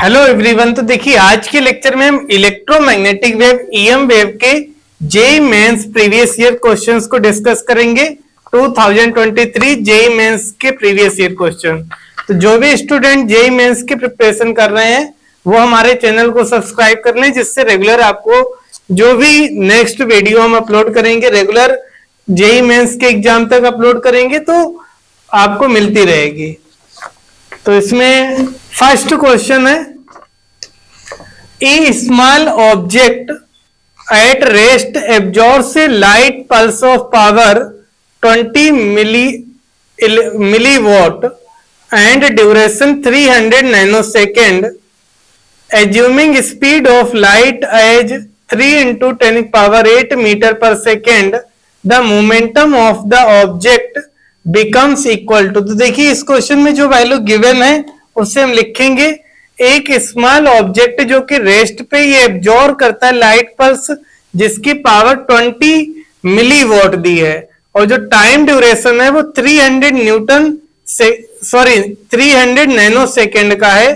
Hello everyone तो देखिए, आज के लेक्चर में हम इलेक्ट्रोमैग्नेटिक वेव ईएम वेव के JEE Mains previous year questions को डिस्कस करेंगे। 2023 जेई मेंस के प्रीवियस ईयर क्वेश्चन तो जो भी स्टूडेंट जेई मेंस की प्रिपरेशन कर रहे हैं, वो हमारे चैनल को सब्सक्राइब कर लें, जिससे रेगुलर आपको जो भी नेक्स्ट वीडियो हम अपलोड करेंगे रेगुलर जेई मेंस के एग्ज़ाम तक अपलोड करेंगे तो आपको मिलती रहेगी। तो इसमें फ़र्स्ट क्वेश्चन है, a small object at rest absorb से light pulse of power 20 milli milli watt and duration 300 nano second assuming speed of light as 3 into ten power 8 metre per second, the momentum of the object becomes equal to तो देखिए, इस question में जो value given है उससे हम लिखेंगे, एक स्मॉल ऑब्जेक्ट जो कि रेस्ट पे ये एब्जॉर्व करता है लाइट पल्स जिसकी पावर 20 मिली वॉट दी है। और जो टाइम ड्यूरेशन है वो 300 न्यूटन से सॉरी 300 नैनो सेकेंड का है।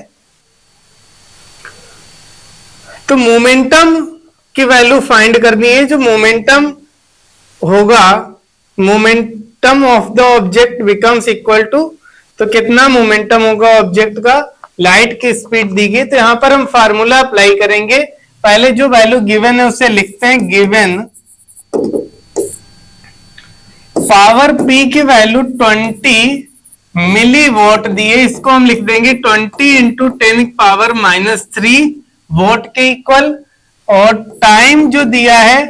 तो मोमेंटम की वैल्यू फाइंड करनी है। जो मोमेंटम होगा momentum of the object becomes equal to तो कितना मोमेंटम होगा ऑब्जेक्ट का? लाइट की स्पीड दी गई तो यहाँ पर हम फार्मूला अप्लाई करेंगे। पहले जो वैल्यू गिवन है, उसे लिखते हैं गिवन पावर पी की वैल्यू 20 मिली वोट दिए इसको हम लिख देंगे 20 into ten power minus three watt के इक्वल और टाइम जो दिया है,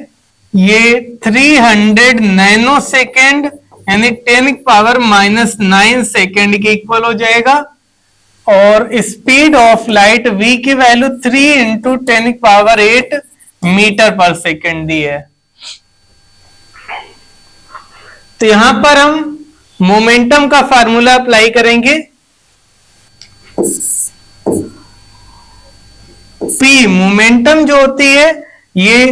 ये 300 नैनो सेकेंड यानी ten power minus nine second के इक्वल हो जाएगा। और स्पीड ऑफ़ लाइट v की value three into ten power eight metre per second दी है। तो यहाँ पर हम मोमेंटम का फार्मूला अप्लाई करेंगे। P, मोमेंटम जो होती है, ये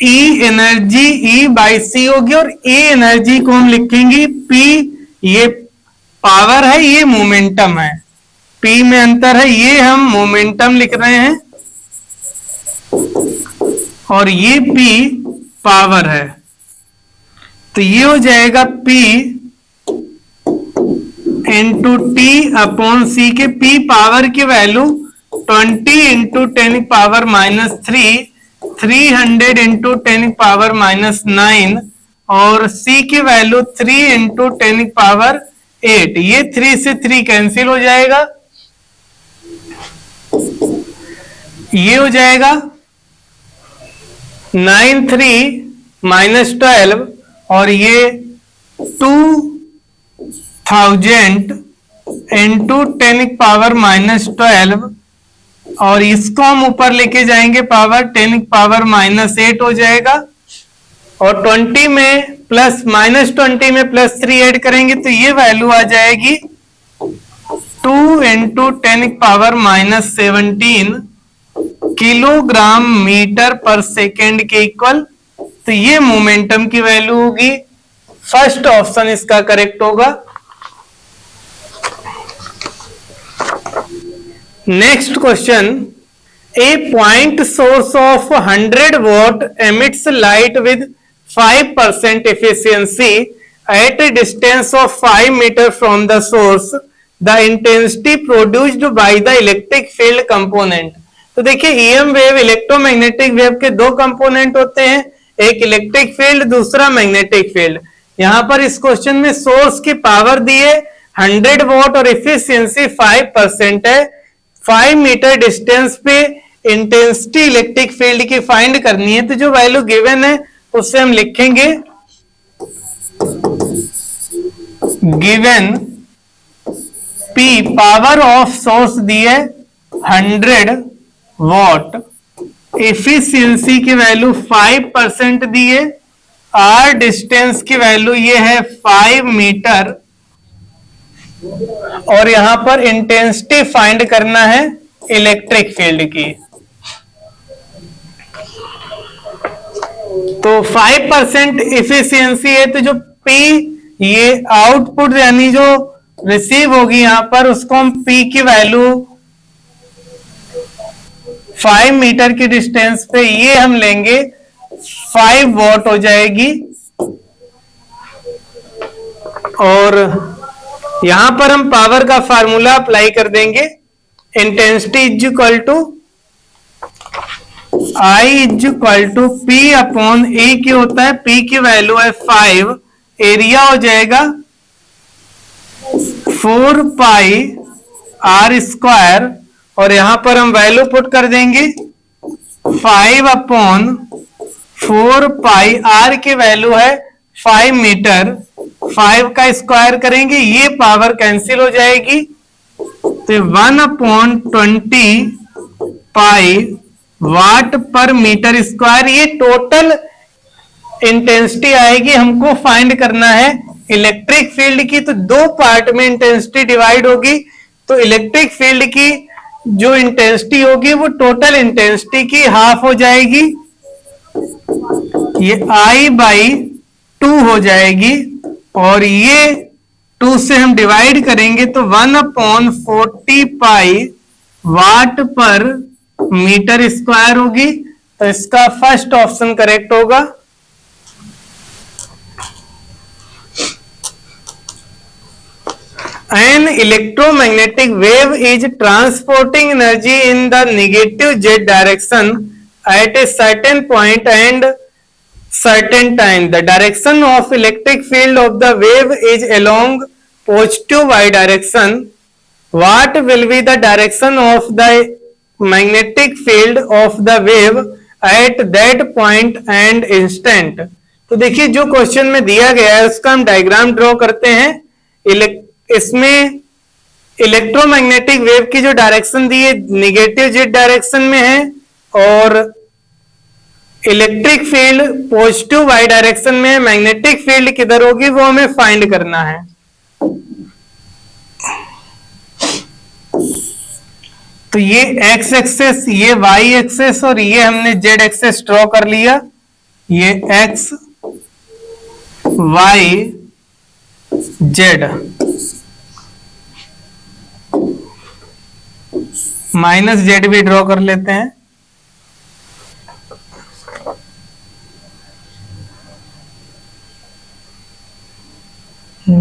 E energy E by C होगी और ए एनर्जी को हम लिखेंगे पी ये पावर है, ये मोमेंटम है। पी में अंतर है, ये हम मोमेंटम लिख रहे हैं। और ये पी पावर है। तो ये हो जाएगा P into T upon C के पी पावर की value 20 into ten power minus three three hundred into ten power minus nine और c की value three into ten power eight ये थ्री से थ्री कैंसिल हो जाएगा। ये हो जाएगा नाइन थ्री माइनस ट्वेल्व और ये two thousand into ten power minus twelve और इसको हम ऊपर लेके जाएँगे power ten power minus eight हो जाएगा। और ट्वेंटी में प्लस माइनस ट्वेंटी में प्लस थ्री एड करेंगे तो ये वैल्यू आ जाएगी two into ten power minus seventeen kilogram metre per second के इक्वल तो ये मोमेंटम की वैल्यू होगी। फ़र्स्ट ऑप्शन इसका करेक्ट होगा। Next question a point source of 100 watt emits light with 5 percent efficiency at a distance of 5 metre from the source the intensity produced by the electric field component तो देखिए EM wave electromagnetic wave के दो component होते हैं। एक electric field दूसरा magnetic field यहाँ पर इस क्वेश्चन में सोर्स की पावर दी है। 100 वॉट और इफिशियंसी 5 परसेंट है। फाइव मीटर डिस्टेंस पे इंटेंसिटी इलेक्ट्रिक फ़ील्ड की फाइंड करनी है तो जो वैल्यू गिवन है, उससे हम लिखेंगे। Given P power of source दी है हंड्रेड वॉट एफिशिएंसी की वैल्यू फाइव परसेंट दी है। आर डिस्टेंस की वैल्यू ये है फाइव मीटर और यहाँ पर इंटेंसिटी फाइंड करना है इलेक्ट्रिक फ़ील्ड की। तो 5 परसेंट इफिशियंसी है तो जो P, ये आउटपुट यानी जो रिसीव होगी यहाँ पर, उसको हम P की वैल्यू फाइव मीटर की डिस्टेंस पे ये हम लेंगे फाइव वॉट हो जाएगी। और यहाँ पर हम पावर का फार्मूला अप्लाई कर देंगे. Intensity is equal to I is equal to P upon A की होता है. पी की वैल्यू है फाइव एरिया हो जाएगा फोर पाई आर स्क्वायर और यहाँ पर हम वैल्यू पुट कर देंगे five upon four pi R की वैल्यू है. फाइव मीटर फाइव का स्क्वायर करेंगे, ये पावर कैंसिल हो जाएगी। तो one upon twenty pi watt per metre square, ये टोटल इंटेंसिटी आएगी, हमको फाइंड करना है इलेक्ट्रिक फ़ील्ड की तो दो पार्ट में इंटेंसिटी डिवाइड होगी। तो इलेक्ट्रिक फ़ील्ड की जो इंटेंसिटी होगी, वो टोटल इंटेंसिटी की हाफ़ हो जाएगी। ये आई बाई टू हो जाएगी और ये टू से हम डिवाइड करेंगे तो one upon forty pi watt per metre square होगी। तो इसका फ़र्स्ट ऑप्शन करेक्ट होगा। An electromagnetic wave is transporting energy in the negative Z direction at a certain point and certain time the direction of electric field of the wave is along positive y direction what will be the direction of the magnetic field of the wave at that point and instant तो देखिए जो question में दिया गया है उसका हम diagram draw करते हैं इसमें इलेक्ट्रोमैग्नेटिक वेव की जो डायरेक्शन दी है निगेटिव जेड डायरेक्शन में है और electric field positive Y direction में मैग्नेटिक फ़ील्ड किधर होगी, वो हमें फाइंड करना है। तो ये एक्स एक्सेस ये वाई एक्सेस और ये हमने जेड एक्सेस ड्रॉ कर लिया। ये X Y Z minus Z भी ड्रॉ कर लेते हैं। एक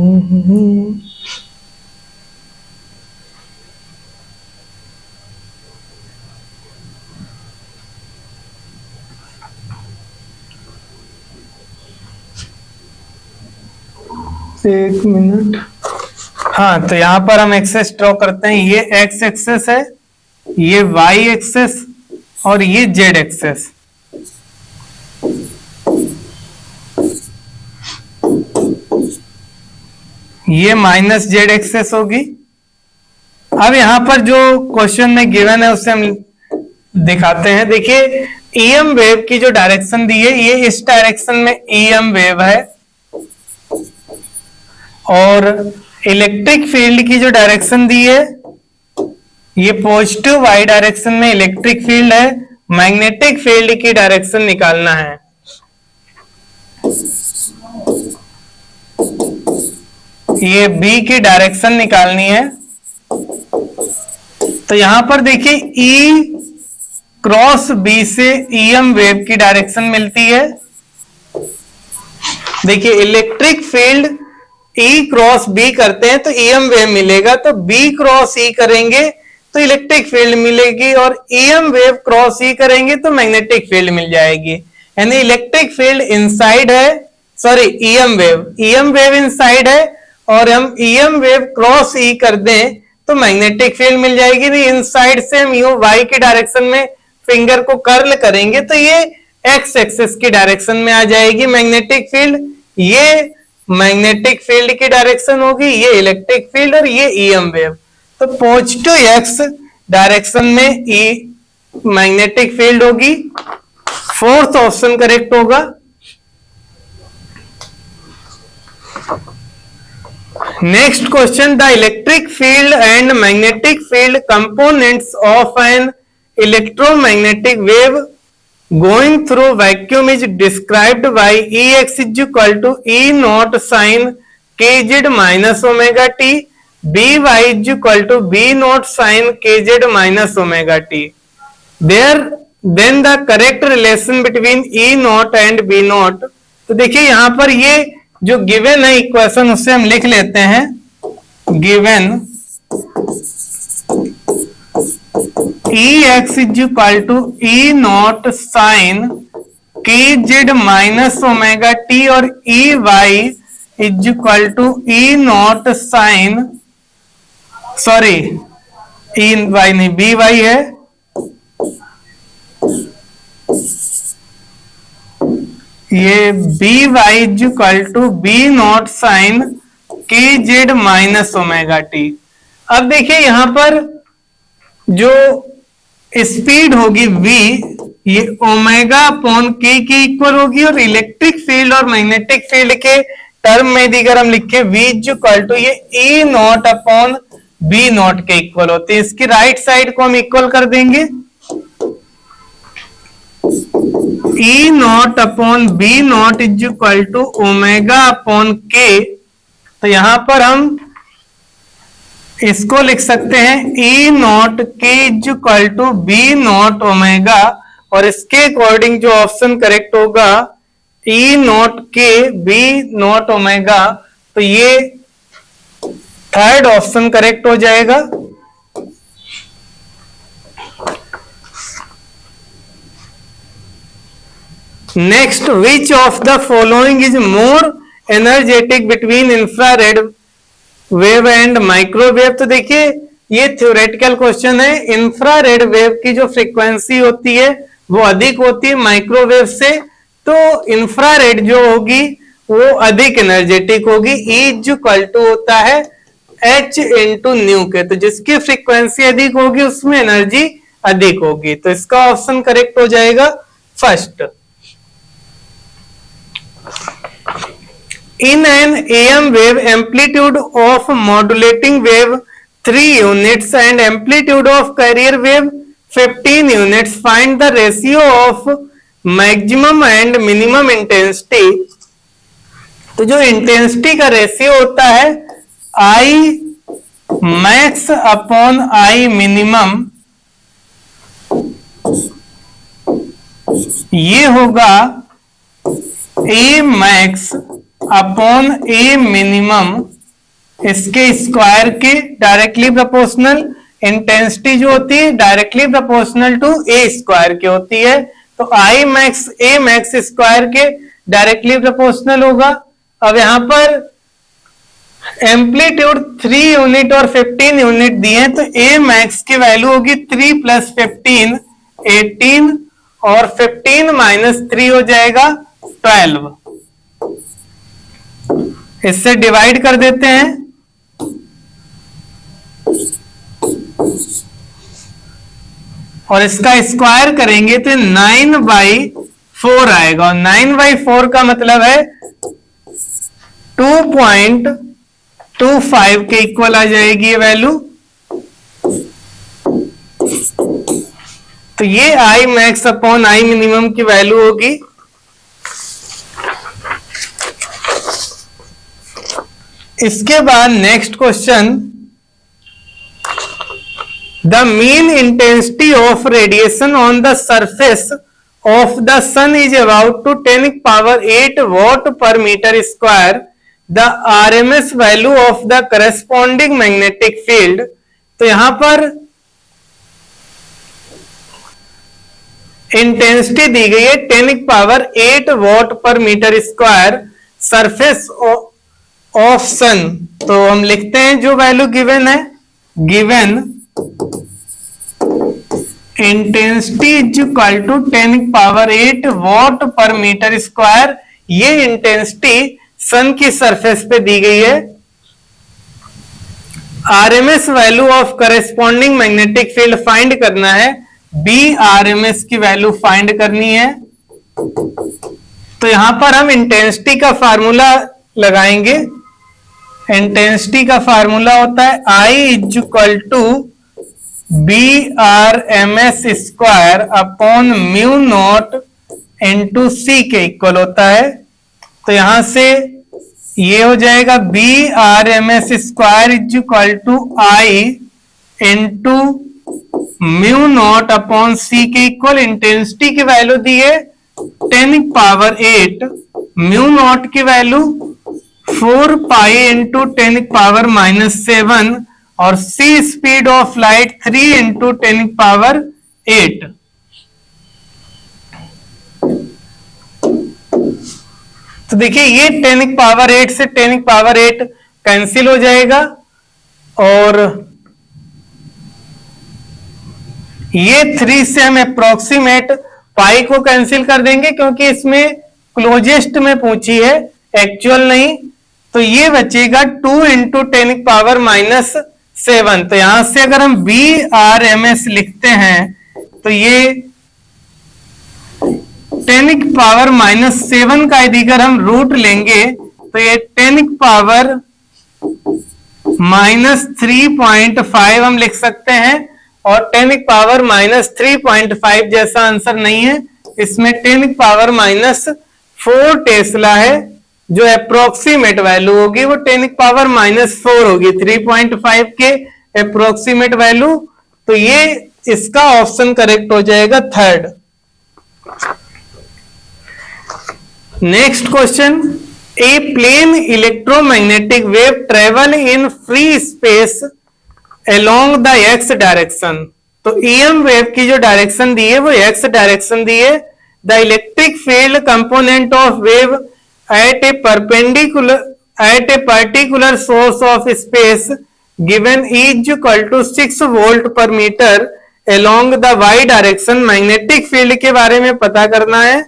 मिनट। हाँ तो यहाँ पर हम एक्सेस ड्रॉ करते हैं। ये एक्स एक्सेस है, ये वाई एक्सेस और ये जेड एक्सेस। ये माइनस जेड एक्सेस होगी। अब यहाँ पर जो क्वेश्चन में गिवन है, उसे हम दिखाते हैं। देखिए ईएम वेव की जो डायरेक्शन दी है, ये इस डायरेक्शन में ईएम वेव है। और इलेक्ट्रिक फ़ील्ड की जो डायरेक्शन दी है, ये पॉजिटिव वाई डायरेक्शन में इलेक्ट्रिक फ़ील्ड है। मैग्नेटिक फ़ील्ड की डायरेक्शन निकालना है। ये बी की डायरेक्शन निकालनी है। तो यहाँ पर देखिए ई क्रॉस बी से ईएम वेव की डायरेक्शन मिलती है। देखिए electric field E cross B करते हैं तो ईएम वेव मिलेगा। तो बी क्रॉस ई करेंगे तो इलेक्ट्रिक फ़ील्ड मिलेगी और ईएम वेव क्रॉस ही करेंगे तो मैग्नेटिक फ़ील्ड मिल जाएगी। यानी इलेक्ट्रिक फ़ील्ड इनसाइड है sorry EM wave EM wave inside है और हम ईएम वेव क्रॉस ई कर दें तो मैग्नेटिक फ़ील्ड मिल जाएगी। नहीं इनसाइड से हम यू वाई की डायरेक्शन में फिंगर को कर्ल करेंगे तो ये एक्स एक्सेस की डायरेक्शन में आ जाएगी मैग्नेटिक फ़ील्ड ये मैग्नेटिक फ़ील्ड की डायरेक्शन होगी, ये इलेक्ट्रिक फ़ील्ड और ये ईएम वेव तो पॉजिटिव एक्स डायरेक्शन में ई मैग्नेटिक फ़ील्ड होगी। फोर्थ ऑप्शन करेक्ट होगा। Next question the electric field and magnetic field components of an electromagnetic wave going through vacuum is described by E X is equal to E nought sine K Z minus omega T B Y is equal to B nought sine K Z minus omega T there then the correct relation between E nought and B nought तो देखिए यहाँ पर ये जो given है equation उससे हम लिख लेते हैं given E X is equal to E nought sine K Z minus omega T और E Y is equal to E nought sine sorry E Y नहीं बी वाई है ये B Y is equal to B nought sine K Z minus omega T अब देखिए यहाँ पर जो speed होगी v, ये ओमेगा अपॉन के के इक्वल होगी और इलेक्ट्रिक फ़ील्ड और मैग्नेटिक फ़ील्ड के टर्म में यदि अगर हम लिखे, v इज़ इक्वल टू ये A nought upon B nought के इक्वल होते हैं। इसकी राइट साइड को हम इक्वल कर देंगे। E nought upon B nought is equal to omega upon K तो यहाँ पर हम इसको लिख सकते हैं E nought K is equal to B nought omega और इसके अकॉर्डिंग जो ऑप्शन करेक्ट होगा E nought K B nought omega तो ये थर्ड ऑप्शन करेक्ट हो जाएगा। Next which of the following is more energetic between infrared wave and microwave तो देखिए, ये थ्योरेटिकल क्वेश्चन है। इंफ्रारेड वेव की जो फ्रीक्वेंसी होती है, वो अधिक होती है माइक्रोवेव से। तो इंफ्रारेड जो होगी, वो अधिक एनर्जेटिक होगी। इज़ इक्वल टू होता है एच इंटू न्यू के। तो जिसकी फ्रीक्वेंसी अधिक होगी, उसमें एनर्जी अधिक होगी। तो इसका ऑप्शन करेक्ट हो जाएगा first in an M wave amplitude of modulating wave three units and amplitude of carrier wave fifteen unit find the ratio of maximum and minimum intensity तो जो इंटेंसिटी का रेशियो होता है I max upon I minimum ये होगा A max upon A minimum इसके square के directly proportional intensity जो होती है directly proportional to A square की होती है तो I max A max square के डायरेक्टली प्रोपोर्शनल होगा। अब यहाँ पर एम्पलीट्यूड थ्री यूनिट और फिफ्टीन यूनिट दिए हैं तो ए मैक्स की वैल्यू होगी थ्री प्लस फिफ्टीन एटीन और फिफ्टीन माइनस थ्री हो जाएगा ट्वेल्व इससे डिवाइड कर देते हैं। और इसका स्क्वायर करेंगे तो नाइन बाई फोर आएगा। और नाइन बाई फोर का मतलब है टू पॉइंट टू फाइव के इक्वल आ जाएगी ये वैल्यू तो ये I max upon I minimum की वैल्यू होगी। इसके बाद next question the mean intensity of radiation on the surface of the sun is about two ten power eight watt per metre square the R M S value of the corresponding magnetic field तो यहाँ पर intensity दी गई है ten power eight watt per metre square surface of sun तो हम लिखते हैं जो वैल्यू गिवन है given intensity is equal to ten power eight watt per metre square ये इंटेंसिटी सन की सरफेस पे दी गई है। RMS value of corresponding magnetic field find करना है। बी आरएमएस की वैल्यू फाइंड करनी है। तो यहाँ पर हम इंटेंसिटी का फार्मूला लगाएँगे। इंटेंसिटी का फार्मूला होता है I is equal to B R M S square upon mu nought into C के इक्वल होता है। तो यहाँ से ये हो जाएगा B R M S square is equal to I into mu naught upon C के इक्वल इंटेंसिटी की वैल्यू दी है। Ten power eight mu naught की value four pi into ten power minus seven और C speed of light three into ten power eight. तो देखिए, ये टेनिक पावर एट से टेनिक पावर एट कैंसिल हो जाएगा और ये थ्री से हम अप्रोक्सीमेट पाई को कैंसिल कर देंगे क्योंकि इसमें क्लोजेस्ट में पूछी है एक्चुअल नहीं। तो ये बचेगा two into ten power minus seven तो यहाँ से अगर हम बी आर एम एस लिखते हैं तो ये टेनिक पावर माइनस सेवन का यदि अगर हम रूट लेंगे तो ये tannic power minus three point five हम लिख सकते हैं, और tannic power minus three point five जैसा आंसर नहीं है। इसमें टेनिक पावर माइनस फोर टेस्ला है। जो अप्रोक्सीमेट वैल्यू होगी वो टेन पावर माइनस फोर होगी थ्री पॉइंट फाइव के अप्रोक्सीमेट वैल्यू तो ये इसका ऑप्शन करेक्ट हो जाएगा third next question a plane electromagnetic wave travel in free space along the X direction तो EM वेव की जो डायरेक्शन दी है, वो एक्स डायरेक्शन दी है। The electric field component of wave at a perpendicular at a particular source of space given is equal to six volt per metre along the Y direction magnetic field के बारे में पता करना है।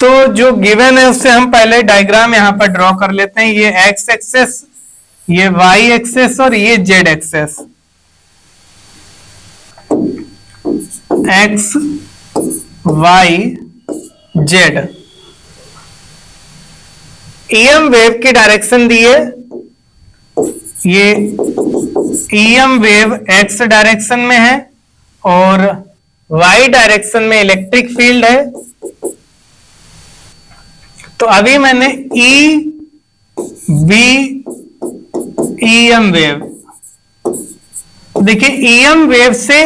तो जो गिवन है, उससे हम पहले डायग्राम यहाँ पर ड्रॉ कर लेते हैं। ये एक्स एक्सेस ये वाई एक्सेस और ये Z axis X Y Z EM wave की डायरेक्शन दी है। ये ईएम वेव एक्स डायरेक्शन में है और वाई डायरेक्शन में इलेक्ट्रिक फ़ील्ड है। तो अभी मैंने E B E M wave देखिए ईएम वेव से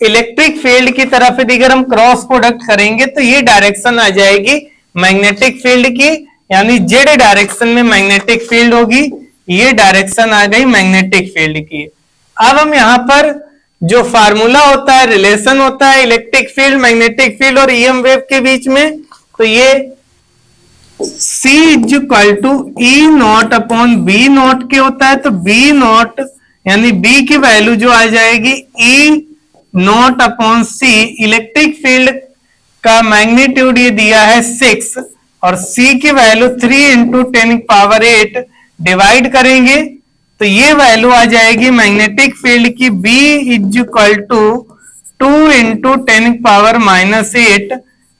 इलेक्ट्रिक फ़ील्ड की तरफ़ अगर हम क्रॉस प्रोडक्ट करेंगे तो ये डायरेक्शन आ जाएगी मैग्नेटिक फ़ील्ड की। यानी जेड डायरेक्शन में मैग्नेटिक फ़ील्ड होगी, ये डायरेक्शन आ गई मैग्नेटिक फ़ील्ड की। अब हम यहाँ पर जो फार्मूला होता है रिलेशन होता है इलेक्ट्रिक फ़ील्ड मैग्नेटिक फ़ील्ड और ईएम वेव के बीच में तो ये C is equal to E nought upon B nought के होता है तो बी नॉट यानी B की वैल्यू जो आ जाएगी E nought upon C electric field का मैग्नीट्यूड ये दिया है सिक्स और C की value three into ten power eight divide करेंगे तो ये वैल्यू आ जाएगी मैग्नेटिक फ़ील्ड की B is equal to two into ten power minus eight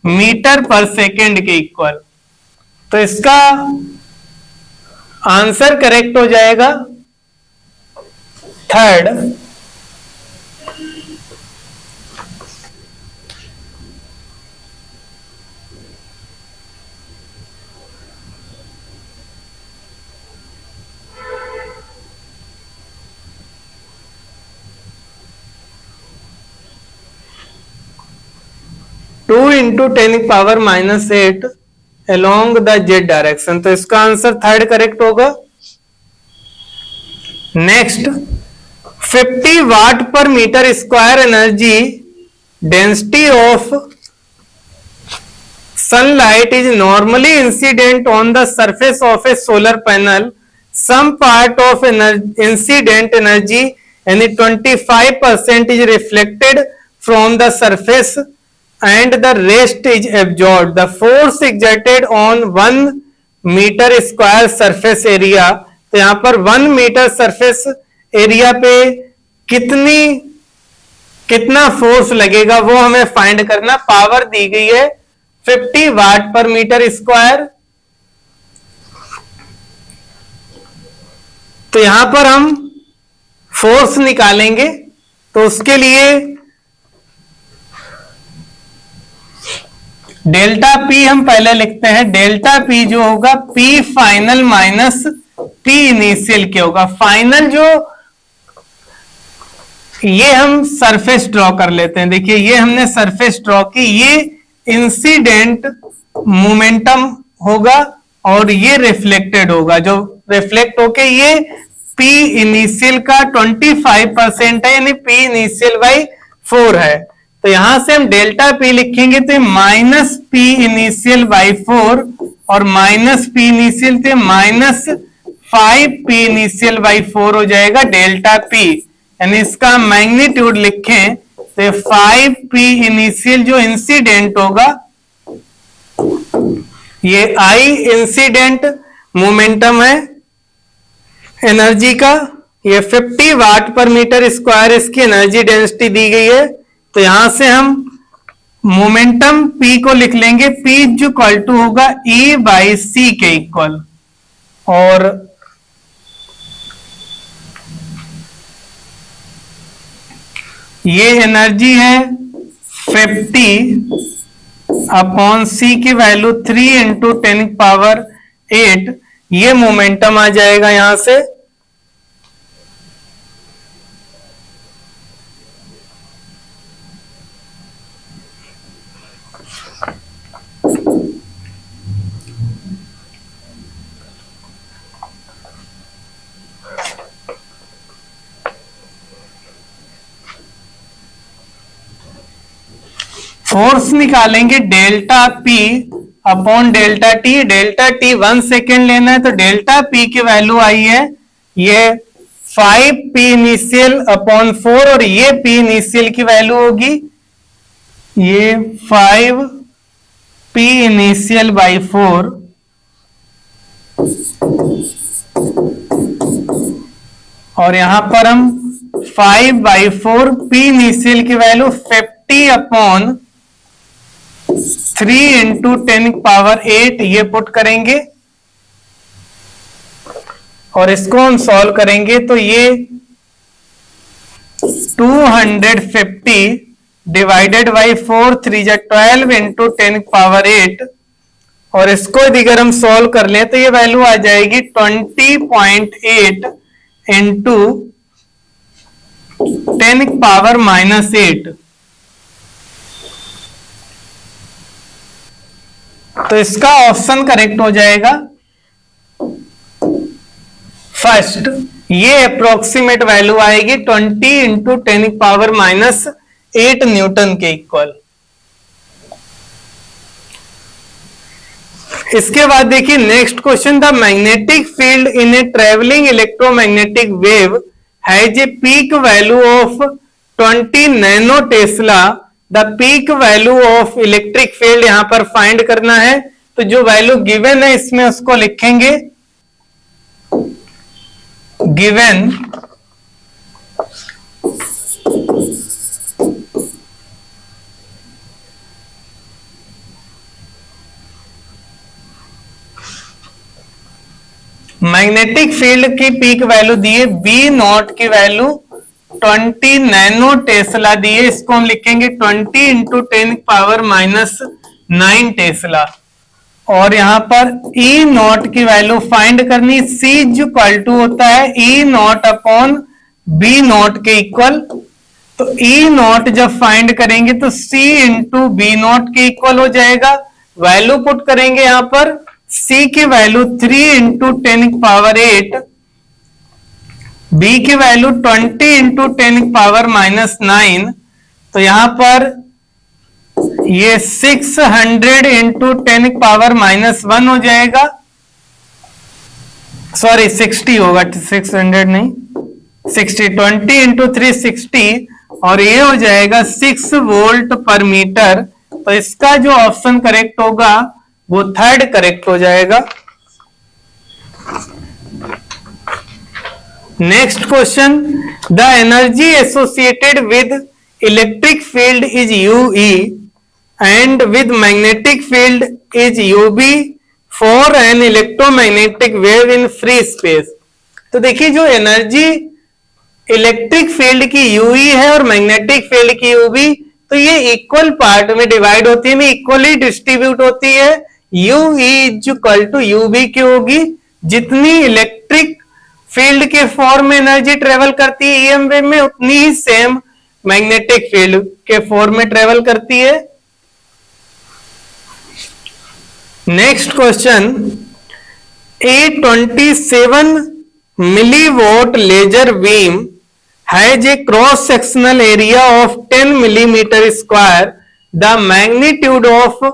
metre per second के इक्वल तो इसका आंसर करेक्ट हो जाएगा. Third two into ten power minus eight along the Z direction तो इसका आंसर थर्ड करेक्ट होगा। Next 50 watt per metre square energy density of sunlight is normally incident on the surface of a solar panel some part of energy incident energy यानी 25 percent is reflected from the surface and the rest is absorbed. The force exerted on one metre square surface area तो यहाँ पर one metre surface area पे कितनी, कितना force लगेगा वो हमें फाइंड करना पावर दी गई है 50 वाट पर मीटर स्क्वायर तो यहाँ पर हम फोर्स निकालेंगे तो उसके लिए डेल्टा पी हम पहले लिखते हैं, डेल्टा पी जो होगा P final minus P initial क्या होगा? फाइनल जो, ये हम सरफेस ड्रॉ कर लेते हैं। देखिए, ये हमने सरफेस ड्रॉ की, ये इंसिडेंट मोमेंटम होगा और ये रिफ्लेक्टेड होगा। जो रिफ्लेक्ट होके ये पी इनिशियल का 25 परसेंट है, यानी पी इनिशियल बाई फोर है। तो यहाँ से हम डेल्टा पी लिखेंगे तो minus P initial by four और माइनस पी इनिशियल तो minus five P initial by four हो जाएगा डेल्टा पी यानी इसका मैग्नीट्यूड लिखें तो फाइव पी इनिशियल जो इंसिडेंट होगा, ये आई इंसिडेंट मोमेंटम है एनर्जी का, ये 50 वाट पर मीटर स्क्वायर इसकी एनर्जी डेंसिटी दी गई है। तो यहाँ से हम मोमेंटम P को लिख लेंगे। P जो इक्वल टू होगा E बाई सी के इक्वल और ये एनर्जी है 50 अपॉन सी की value three into ten power eight ये मोमेंटम आ जाएगा यहाँ से। फोर्स निकालेंगे delta P upon delta T delta T one second लेना है तो डेल्टा पी की वैल्यू आई है, ये five P initial upon four और ये पी इनिशियल की वैल्यू होगी, ये five P initial by four और यहाँ पर हम five by four P initial की value fifty upon three into ten power eight ये पुट करेंगे। और इसको हम सॉल्व करेंगे तो ये 250 डिवाइडेड बाई फोर थ्री जा twelve into ten power eight और इसको अगर हम सॉल्व कर लें तो ये वैल्यू आ जाएगी 20.8 point eight into ten power minus eight तो इसका ऑप्शन करेक्ट हो जाएगा। फ़र्स्ट ये अप्रोक्सीमेट वैल्यू आएगी 20 into ten power minus eight newton के इक्वल इसके बाद देखिए next question the magnetic field in a travelling electromagnetic wave has a peak value of 20 nano tesla the peak value of electric field यहाँ पर find करना है। तो जो वैल्यू गिवन है, इसमें उसको लिखेंगे। गिवन मैग्नेटिक फ़ील्ड की पीक वैल्यू दिए बी नॉट की वैल्यू ट्वेंटी नैनो टेस्ला दिए, इसको हम लिखेंगे twenty into ten power minus nine tesla. और यहाँ पर ई नॉट की वैल्यू फाइंड करनी सी जो इक्वल टू होता है E naught upon B naught के इक्वल तो ई नॉट जब फाइंड करेंगे तो सी इंटू बी नॉट के इक्वल हो जाएगा। वैल्यू पुट करेंगे यहाँ पर सी की value three into ten power eight B की value twenty into ten power minus nine तो यहाँ पर ये six hundred into ten power minus one हो जाएगा। सॉरी सिक्सटी होगा सिक्स हंड्रेड नहीं। Sixty twenty into three sixty और ये हो जाएगा सिक्स वोल्ट पर मीटर तो इसका जो ऑप्शन करेक्ट होगा, वो थर्ड करेक्ट हो जाएगा। Next question the energy associated with electric field is U E and with magnetic field is U B for an electromagnetic wave in free space तो देखिए, जो एनर्जी इलेक्ट्रिक फ़ील्ड की U E है और magnetic field की U B तो ये equal part में डिवाइड होती है इक्वली डिस्ट्रीब्यूट होती है। U E is equal to U B की होगी। जितनी इलेक्ट्रिक फ़ील्ड के फॉर्म में एनर्जी ट्रेवल करती है ईएम वेव में उतनी ही सेम मैग्नेटिक फ़ील्ड के फॉर्म में ट्रेवल करती है। Next question a twenty seven milli watt laser beam has a cross sectional area of ten millimetre square the magnitude of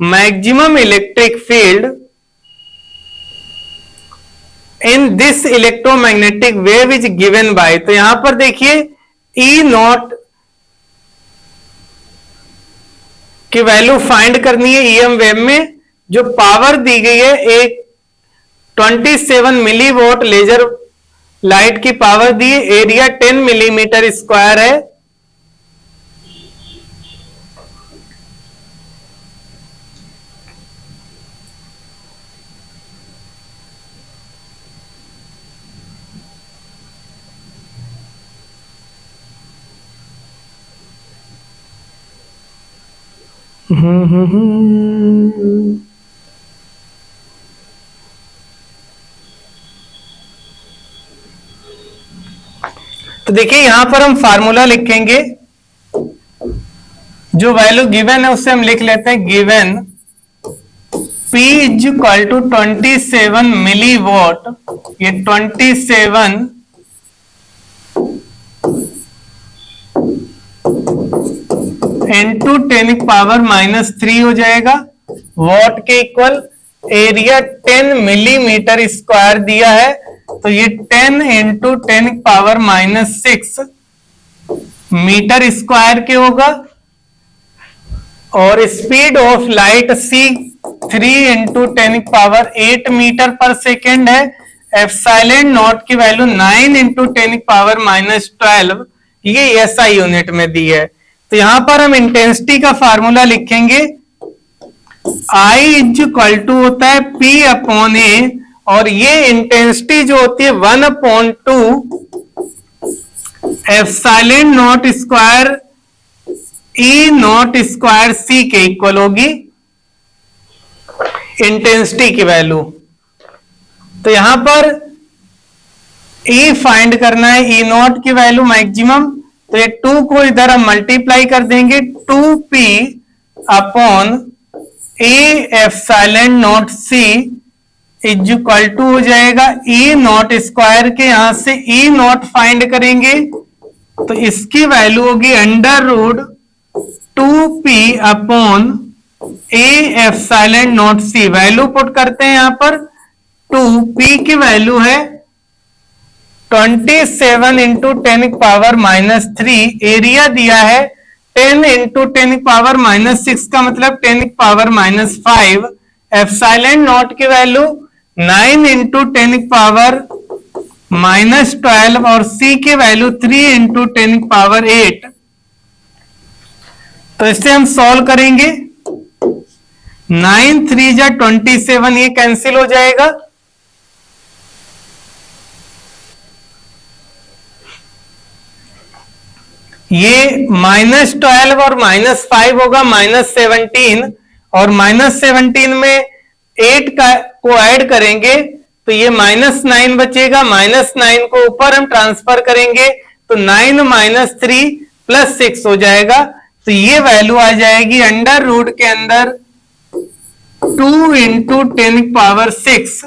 maximum electric field in this electromagnetic wave is given by तो यहाँ पर देखिए E naught की value find करनी है EM e wave में, जो power दी गई है, एक 27 मिली वोट लेजर लाइट की पावर दी है एरिया 10 मिलीमीटर स्क्वायर है। तो देखिए, यहाँ पर हम फार्मूला लिखेंगे। जो वैल्यू गिवन है, उससे हम लिख लेते हैं given P is equal to twenty seven milli watt ये twenty seven into ten power minus three हो जाएगा। वॉट के equal area ten millimetre square दिया है। तो ये ten into ten power minus six metre square के होगा। और speed of light C three into ten power eight metre per second है। एफ़ साइलेंट नॉट की value nine into ten power minus twelve ये एस आई यूनिट में दी है। तो यहाँ पर हम इंटेंसिटी का फार्मूला लिखेंगे. आई इज़ इक्वल टू होता है पी अपॉन ए और ये इंटेंसिटी जो होती है one upon two epsilon naught square E naught square C के इक्वल होगी. इंटेंसिटी की वैल्यू तो यहाँ पर ई e फाइंड करना है ई e नॉट की वैल्यू मैक्सिमम तो ये टू को इधर हम मल्टीप्लाई कर देंगे, two P upon A epsilon naught C is equal to हो जाएगा ई नॉट स्क्वायर के यहाँ से ई नॉट फाइंड करेंगे तो इसकी वैल्यू होगी under root two P upon A epsilon naught C value put करते हैं यहाँ पर, टू पी की वैल्यू है twenty seven into ten power minus three area दिया है। Ten into ten power minus six का मतलब ten power minus five epsilon naught की value nine into ten power minus twelve और सी की value three into ten power eight तो इससे हम सॉल्व करेंगे। नाइन थ्री जा ट्वेंटी सेवन ये कैंसिल हो जाएगा। ये माइनस ट्वेल्व और माइनस फाइव होगा माइनस सेवनटीन और माइनस सेवनटीन में एट का, को ऐड करेंगे तो ये माइनस नाइन बचेगा माइनस नाइन को ऊपर हम ट्रांसफ़र करेंगे तो nine minus three plus six हो जाएगा तो ये वैल्यू आ जाएगी अंडर रूट के अंदर two into ten power six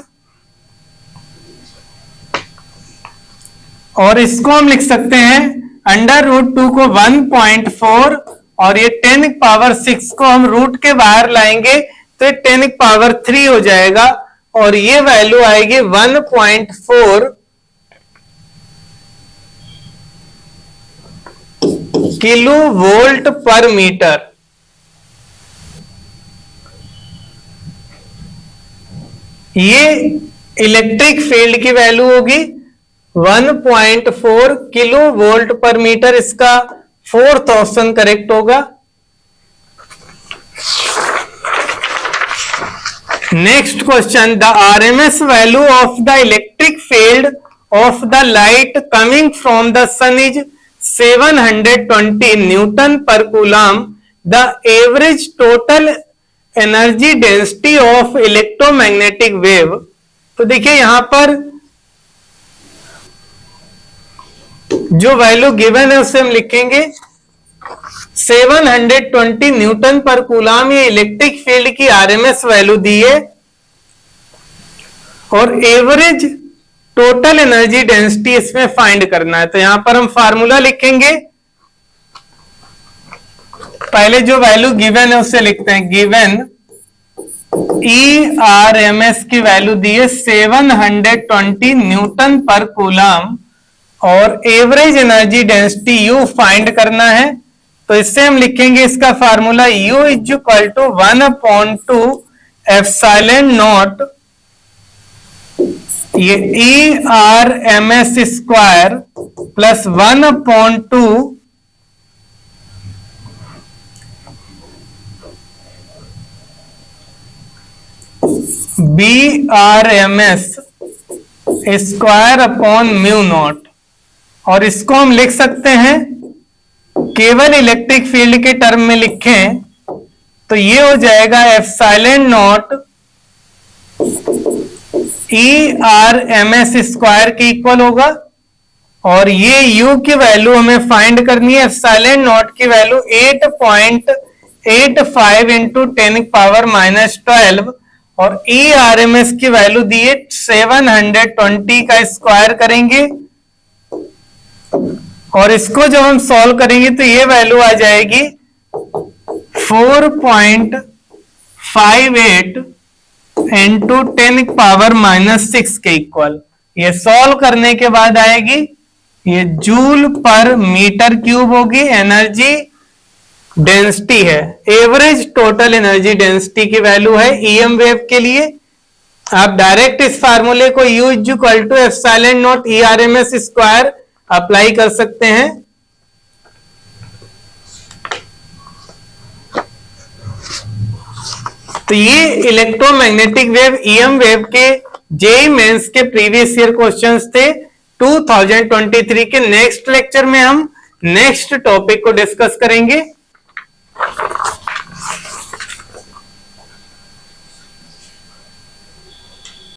और इसको हम लिख सकते हैं अंडर रूट टू को 1.4 और ये टेन पावर सिक्स को हम रूट के बाहर लाएँगे तो ये टेन पावर थ्री हो जाएगा और ये वैल्यू आएगी 1.4 किलो वोल्ट पर मीटर। ये इलेक्ट्रिक फ़ील्ड की वैल्यू होगी 1.4 किलो वोल्ट पर मीटर इसका फोर्थ ऑप्शन करेक्ट होगा। Next question, the RMS value of the electric field of the light coming from the sun is 720 newton per coulomb. The average total energy density of electromagnetic wave. तो देखिए, यहाँ पर जो value given है उसे हम लिखेंगे 720 न्यूटन पर कूलाम ये इलेक्ट्रिक फ़ील्ड की आरएमएस वैल्यू दी है और एवरेज टोटल एनर्जी डेंसिटी इसमें फाइंड करना है। तो यहाँ पर हम फार्मूला लिखेंगे। पहले जो वैल्यू गिवन है उसे लिखते हैं। Given E R M S की वैल्यू दी है 720 न्यूटन पर कूलाम और average energy density U find करना है तो इससे हम लिखेंगे इसका formula U is equal to one upon two epsilon naught ये E R M S square plus one upon two B R M S square upon mu naught और इसको हम लिख सकते हैं, केवल इलेक्ट्रिक फ़ील्ड के टर्म में लिखें तो ये हो जाएगा epsilon naught E R M S square के इक्वल होगा, और ये यू की वैल्यू हमें फाइंड करनी है एफ़ साइलेंट नॉट की value eight point eight five into ten power minus twelve और ई आर एम एस की वैल्यू दी है सेवन हंड्रेड ट्वेंटी का स्क्वायर करेंगे और इसको जब हम सॉल्व करेंगे तो ये वैल्यू आ जाएगी four point five eight into ten power minus six के इक्वल ये सॉल्व करने के बाद आएगी, ये जूल पर मीटर क्यूब होगी एनर्जी डेंसिटी है। एवरेज टोटल एनर्जी डेंसिटी की वैल्यू है ईएम वेव के लिए। आप डायरेक्ट इस फार्मूले को U is equal to epsilon naught E R M S square apply कर सकते हैं। तो ये इलेक्ट्रोमैग्नेटिक वेव ईएम वेव के जेई मेंस के प्रीवियस ईयर क्वेश्चंस थे। 2023 के नेक्स्ट लेक्चर में हम नेक्स्ट टॉपिक को डिस्कस करेंगे।